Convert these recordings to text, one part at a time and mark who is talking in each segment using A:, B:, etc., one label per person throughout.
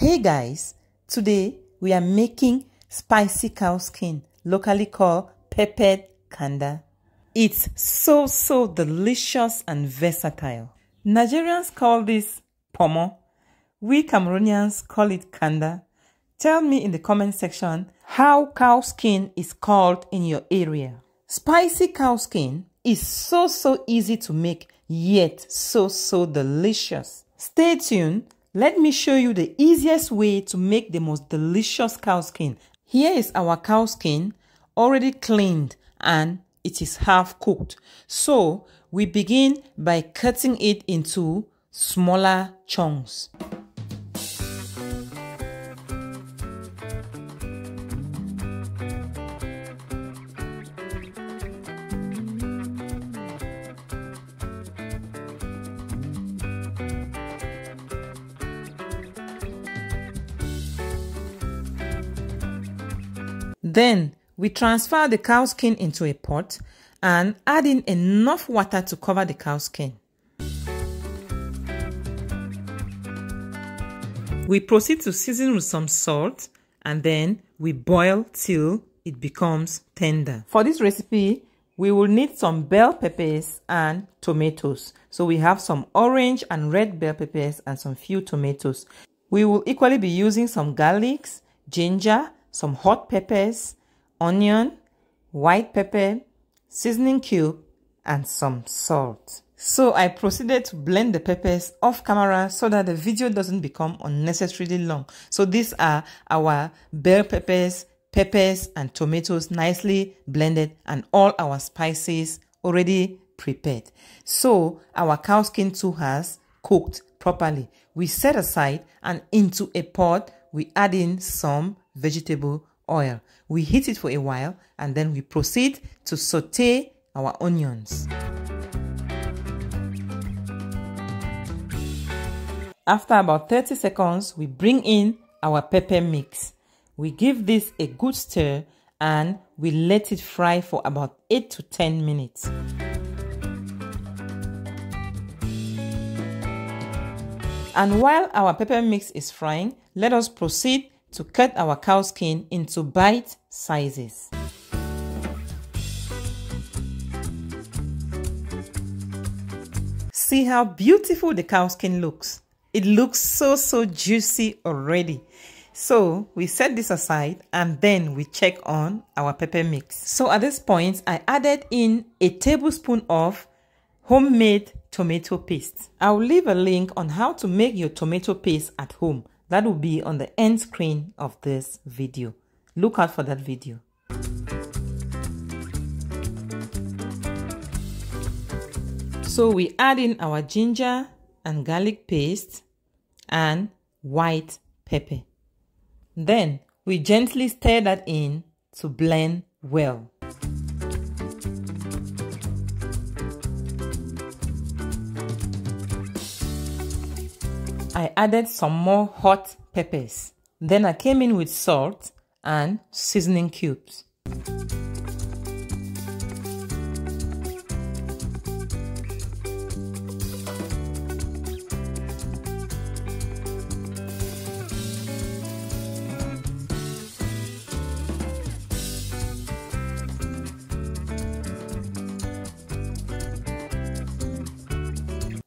A: Hey guys, today we are making spicy cow skin, locally called peppered kanda. It's so so delicious and versatile. Nigerians call this pomo. We Cameroonians call it kanda. Tell me in the comment section how cow skin is called in your area. Spicy cow skin is so so easy to make yet so so delicious. Stay tuned let me show you the easiest way to make the most delicious cow skin. Here is our cow skin already cleaned and it is half cooked. So we begin by cutting it into smaller chunks. Then we transfer the cow skin into a pot and add in enough water to cover the cow skin. We proceed to season with some salt and then we boil till it becomes tender. For this recipe, we will need some bell peppers and tomatoes. So we have some orange and red bell peppers and some few tomatoes. We will equally be using some garlics, ginger, some hot peppers, onion, white pepper, seasoning cube, and some salt. So I proceeded to blend the peppers off camera so that the video doesn't become unnecessarily long. So these are our bell peppers, peppers and tomatoes nicely blended and all our spices already prepared. So our cow skin too has cooked properly. We set aside and into a pot we add in some vegetable oil. We heat it for a while and then we proceed to saute our onions. After about 30 seconds, we bring in our pepper mix. We give this a good stir and we let it fry for about 8 to 10 minutes. And while our pepper mix is frying, let us proceed to cut our cow skin into bite sizes. See how beautiful the cow skin looks. It looks so so juicy already. So we set this aside and then we check on our pepper mix. So at this point, I added in a tablespoon of homemade tomato paste. I'll leave a link on how to make your tomato paste at home. That will be on the end screen of this video. Look out for that video. So we add in our ginger and garlic paste and white pepper. Then we gently stir that in to blend well. I added some more hot peppers. Then I came in with salt and seasoning cubes.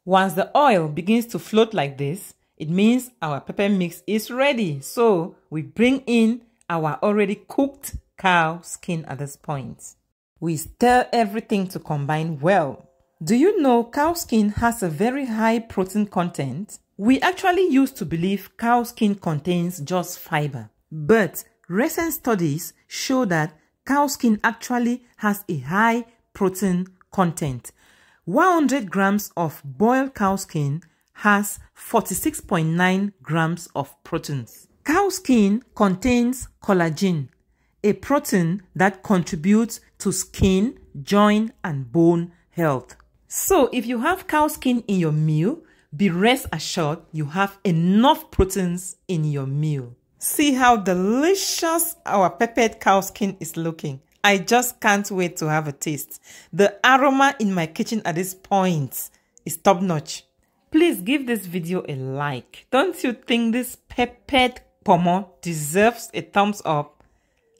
A: Once the oil begins to float like this, it means our pepper mix is ready. So we bring in our already cooked cow skin at this point. We stir everything to combine well. Do you know cow skin has a very high protein content? We actually used to believe cow skin contains just fiber. But recent studies show that cow skin actually has a high protein content. 100 grams of boiled cow skin has 46.9 grams of proteins. Cow skin contains collagen, a protein that contributes to skin, joint, and bone health. So, if you have cow skin in your meal, be rest assured you have enough proteins in your meal. See how delicious our peppered cow skin is looking. I just can't wait to have a taste. The aroma in my kitchen at this point is top notch. Please give this video a like. Don't you think this peppered pomo deserves a thumbs up?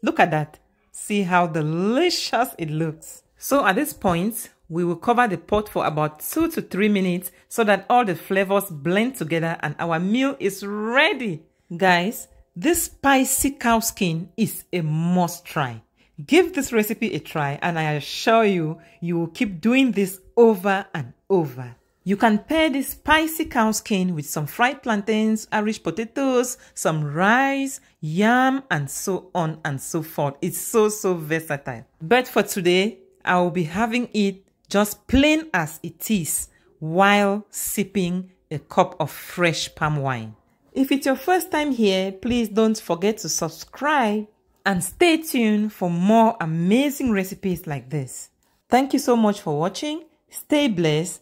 A: Look at that. See how delicious it looks. So at this point, we will cover the pot for about 2 to 3 minutes so that all the flavors blend together and our meal is ready. Guys, this spicy cow skin is a must try. Give this recipe a try and I assure you, you will keep doing this over and over. You can pair this spicy cow skin with some fried plantains, Irish potatoes, some rice, yam, and so on and so forth. It's so, so versatile. But for today, I will be having it just plain as it is while sipping a cup of fresh palm wine. If it's your first time here, please don't forget to subscribe and stay tuned for more amazing recipes like this. Thank you so much for watching. Stay blessed